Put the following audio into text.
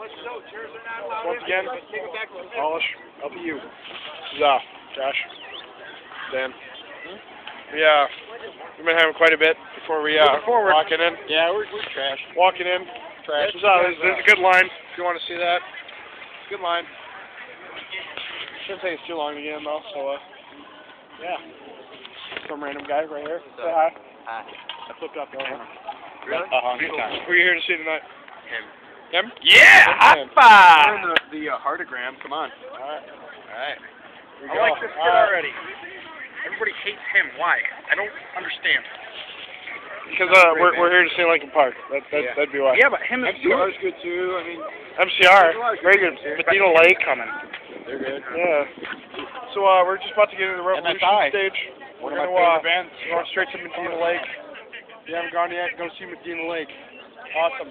Once again, polish, up to you. Yeah, Josh. Dan. Yeah, we've been having quite a bit before we uh, forward. walking in. Yeah, we're, we're trash. Walking in. Trash. There's, uh, there's, there's a good line if you want to see that. Good line. Shouldn't take us too long to get in though, so uh, yeah. Some random guy right here. Say hi. Hi. I flipped off the camera. Really? Uh-huh. Who are you here to see tonight? Him. Him? Yeah, high Him. five. the, the uh, heartagram. Come on. All right. All right. Here we I go. like this All kid right. already. Everybody hates him. Why? I don't understand. Because uh, we're we're here to see Linkin Park. That, that Yeah. that'd be why. Yeah, but him and MCR's good too. I mean, MCR, very good. Medina Lake coming. They're good. Yeah. So uh, we're just about to get into the revolution MSI. stage. One We're of gonna uh, favorite bands. go straight to Medina Lake. If you haven't gone yet, go see Medina Lake. Awesome.